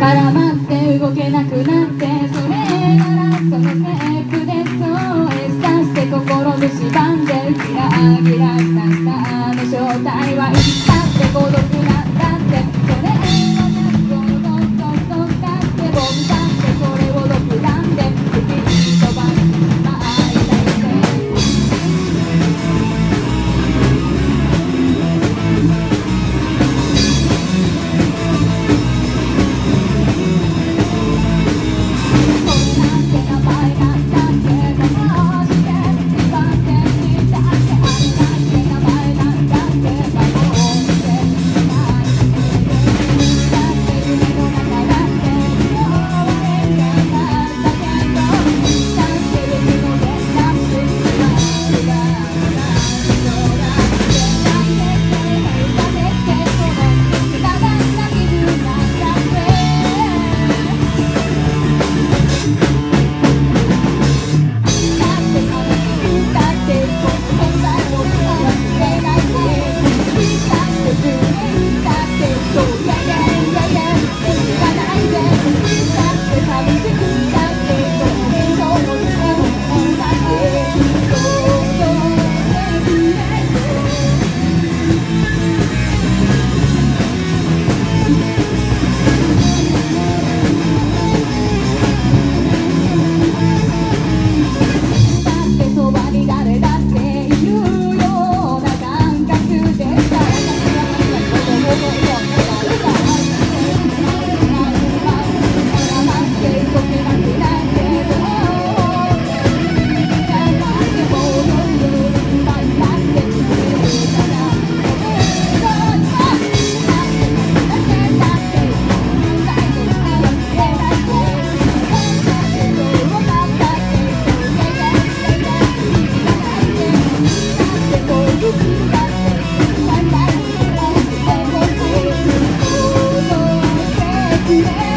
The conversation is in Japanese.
絡まって動けなくなってそれならそのテプでそうエスして心で縛んでキラキラしたスターの正体はいつだって孤独 Yeah.